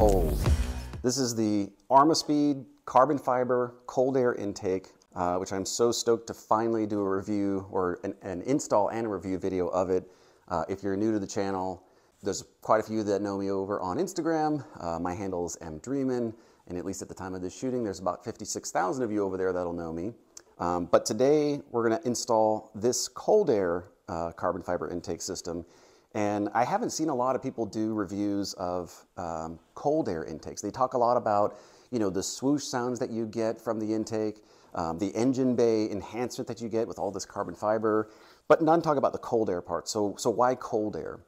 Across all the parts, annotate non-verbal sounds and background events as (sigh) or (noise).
Behold, this is the Armaspeed carbon fiber cold air intake, uh, which I'm so stoked to finally do a review or an, an install and a review video of it. Uh, if you're new to the channel, there's quite a few that know me over on Instagram. Uh, my handle is mdreamin, and at least at the time of this shooting, there's about 56,000 of you over there that'll know me. Um, but today, we're gonna install this cold air uh, carbon fiber intake system. And I haven't seen a lot of people do reviews of um, cold air intakes. They talk a lot about, you know, the swoosh sounds that you get from the intake, um, the engine bay enhancement that you get with all this carbon fiber, but none talk about the cold air part. So, so why cold air?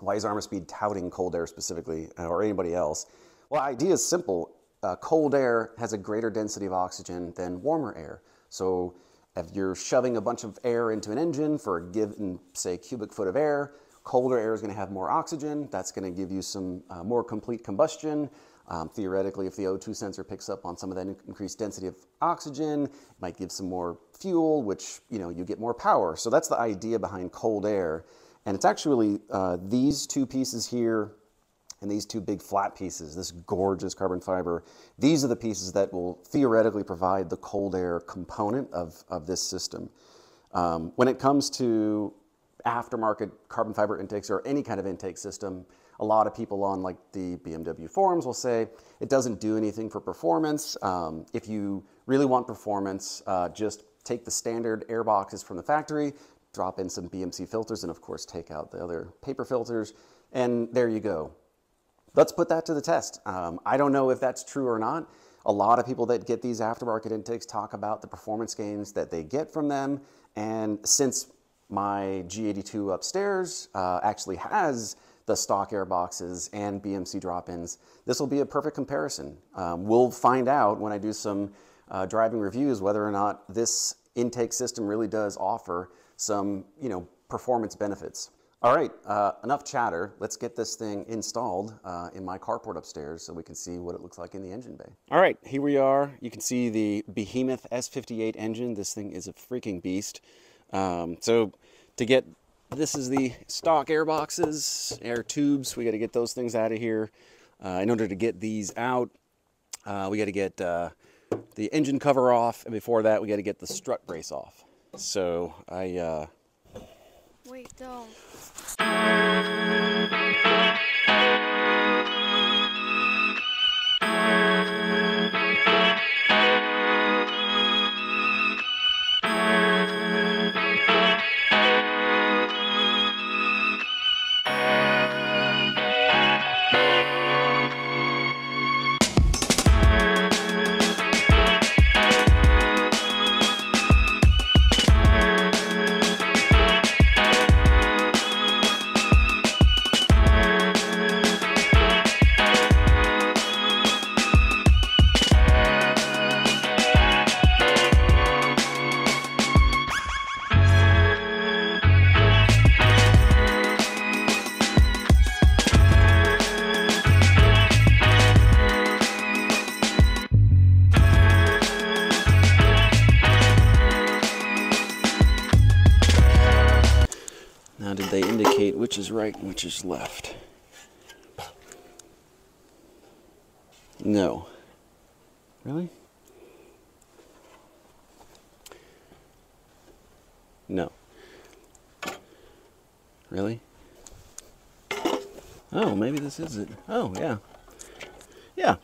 Why is Armaspeed touting cold air specifically, uh, or anybody else? Well, the idea is simple. Uh, cold air has a greater density of oxygen than warmer air. So if you're shoving a bunch of air into an engine for a given, say, cubic foot of air, colder air is going to have more oxygen. That's going to give you some uh, more complete combustion. Um, theoretically, if the O2 sensor picks up on some of that increased density of oxygen, it might give some more fuel, which, you know, you get more power. So that's the idea behind cold air. And it's actually uh, these two pieces here and these two big flat pieces, this gorgeous carbon fiber, these are the pieces that will theoretically provide the cold air component of, of this system. Um, when it comes to aftermarket carbon fiber intakes or any kind of intake system, a lot of people on like the BMW forums will say it doesn't do anything for performance. Um, if you really want performance, uh, just take the standard air boxes from the factory, drop in some BMC filters, and of course take out the other paper filters, and there you go. Let's put that to the test. Um, I don't know if that's true or not. A lot of people that get these aftermarket intakes talk about the performance gains that they get from them, and since my G82 upstairs uh, actually has the stock air boxes and BMC drop-ins, this will be a perfect comparison. Um, we'll find out when I do some uh, driving reviews whether or not this intake system really does offer some, you know, performance benefits. All right, uh, enough chatter. Let's get this thing installed uh, in my carport upstairs so we can see what it looks like in the engine bay. All right, here we are. You can see the Behemoth S58 engine. This thing is a freaking beast. Um, so to get, this is the stock air boxes, air tubes. We got to get those things out of here. Uh, in order to get these out, uh, we got to get uh, the engine cover off. And before that, we got to get the strut brace off. So I. Uh, Wait, don't. Is right and which is left? No. Really? No. Really? Oh, maybe this is it. Oh, yeah. Yeah.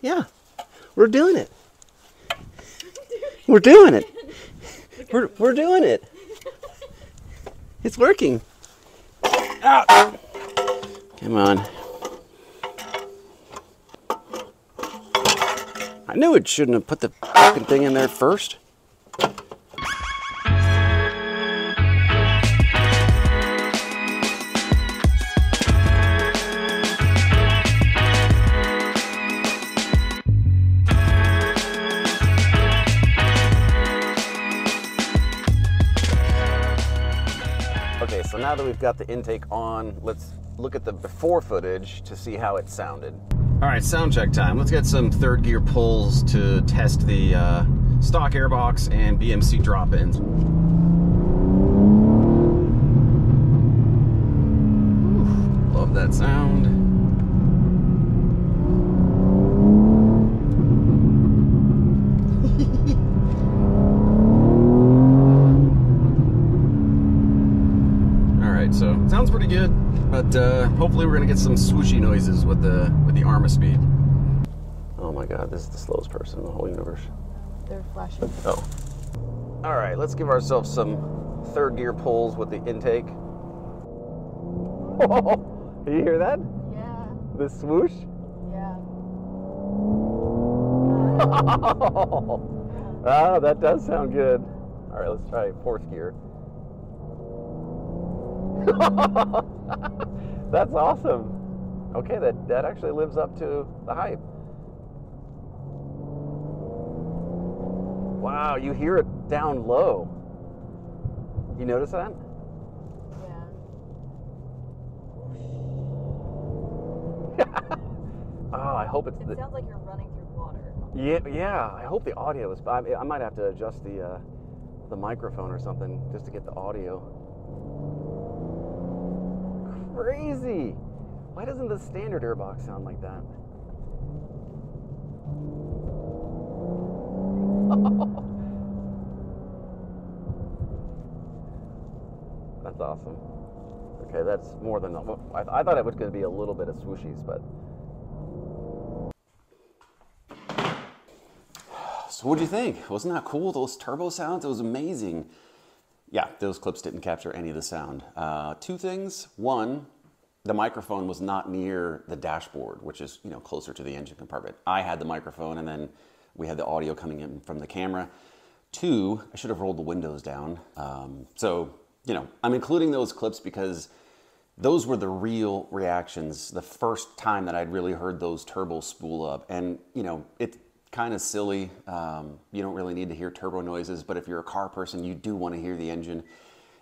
Yeah. We're doing it. We're doing it. We're, we're doing it. It's working. Out. Come on. I knew it shouldn't have put the fucking thing in there first. Now that we've got the intake on, let's look at the before footage to see how it sounded. All right, sound check time. Let's get some third gear pulls to test the uh, stock airbox and BMC drop-ins. Love that sound. Hopefully we're gonna get some swooshy noises with the with the Armaspeed. Oh my god, this is the slowest person in the whole universe. They're flashing. Oh. All right, let's give ourselves some third gear pulls with the intake. (laughs) Oh, you hear that? Yeah, The swoosh? yeah. (laughs) ah, that does sound good. All right, let's try fourth gear. (laughs) That's awesome. Okay, that, that actually lives up to the hype. Wow, you hear it down low. You notice that? Yeah. (laughs) Oh, I hope it's It the, sounds like you're running through water. Yeah, yeah. I hope the audio is. I, I might have to adjust the uh, the microphone or something just to get the audio. Crazy. Why doesn't the standard airbox sound like that? (laughs) That's awesome. Okay, that's more than I, I thought it was going to be a little bit of swooshies, but (sighs) So what do you think? Wasn't that cool? Those turbo sounds? It was amazing. Yeah, those clips didn't capture any of the sound. Uh, two things. One, the microphone was not near the dashboard, which is you know closer to the engine compartment. I had the microphone, and then we had the audio coming in from the camera. Two, I should have rolled the windows down. Um, so you know, I'm including those clips because those were the real reactions the first time that I'd really heard those turbos spool up. And, you know, it's kind of silly. Um, you don't really need to hear turbo noises, but if you're a car person, you do want to hear the engine.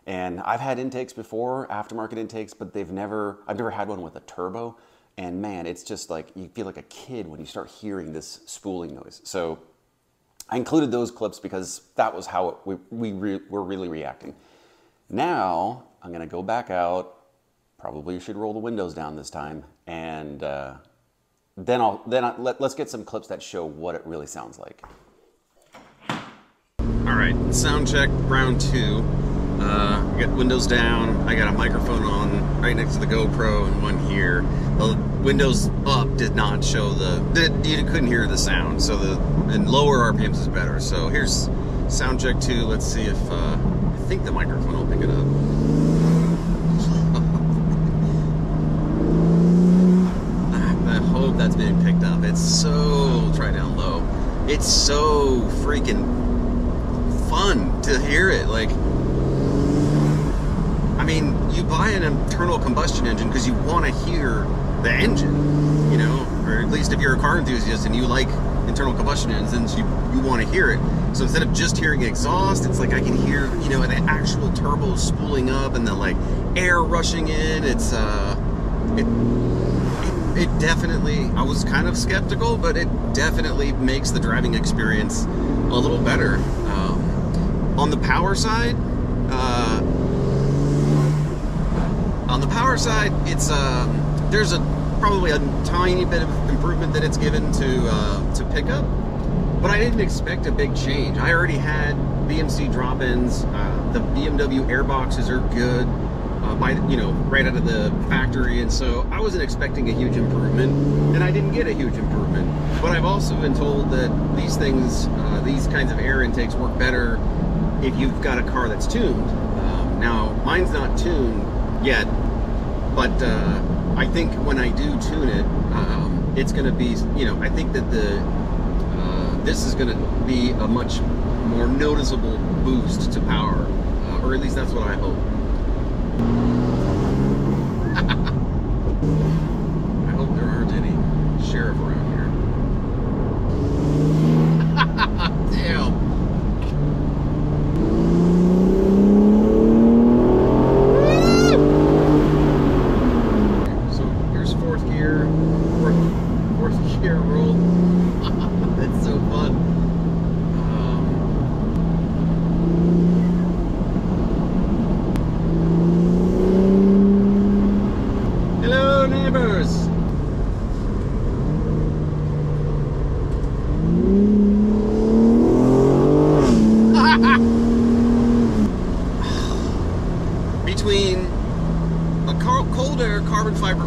And I've had intakes before, aftermarket intakes, but they've never, I've never had one with a turbo. And man, it's just like, you feel like a kid when you start hearing this spooling noise. So I included those clips because that was how it, we, we re, were really reacting. Now I'm going to go back out. Probably you should roll the windows down this time, and uh, then I'll then I, let, let's get some clips that show what it really sounds like. All right, sound check round two. Uh, got windows down. I got a microphone on right next to the GoPro and one here. The windows up did not show the. Did, you couldn't hear the sound, so the and lower RPMs is better. So here's sound check two. Let's see if uh, I think the microphone will pick it up. I hope that's being picked up. It's so try down low. It's so freaking fun to hear it. Like, I mean, you buy an internal combustion engine because you want to hear the engine, you know, or at least if you're a car enthusiast and you like internal combustion engines, you you want to hear it. So instead of just hearing exhaust, it's like I can hear, you know, the actual turbo spooling up and the like air rushing in. It's uh, it it, it definitely. I was kind of skeptical, but it definitely makes the driving experience a little better. Um, on the power side, uh, on the power side, it's um, there's a probably a tiny bit of improvement that it's given to uh, to pickup, but I didn't expect a big change. I already had BMC drop-ins. Uh, the BMW airboxes are good uh, by you know right out of the factory, and so I wasn't expecting a huge improvement, and I didn't get a huge improvement. But I've also been told that these things, uh, these kinds of air intakes, work better if you've got a car that's tuned. Um, now mine's not tuned yet, but uh, I think when I do tune it, um, it's going to be you know I think that the uh, this is going to be a much more noticeable boost to power, uh, or at least that's what I hope. I hope there aren't any sheriff around here. (laughs) Damn. So here's fourth gear, fourth, fourth gear roll. That's so fun. Um, hello, neighbors. Between a car- air carbon fiber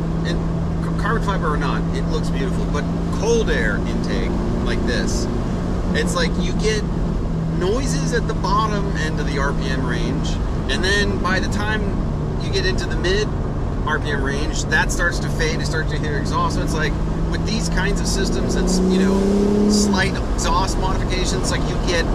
carbon fiber or not, it looks beautiful. But cold air intake like this, it's like you get noises at the bottom end of the RPM range, and then by the time you get into the mid RPM range, that starts to fade. You start to hear exhaust. So it's like with these kinds of systems, it's you know slight exhaust modifications. Like you get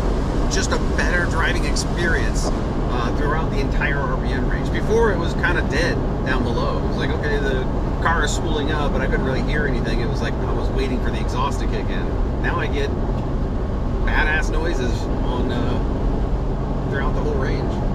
just a better driving experience uh, throughout the entire RPM range. Before it was kind of dead down below. It was like, okay, the car is spooling up, but I couldn't really hear anything. It was like I was waiting for the exhaust to kick in. Now I get badass noises on uh, throughout the whole range.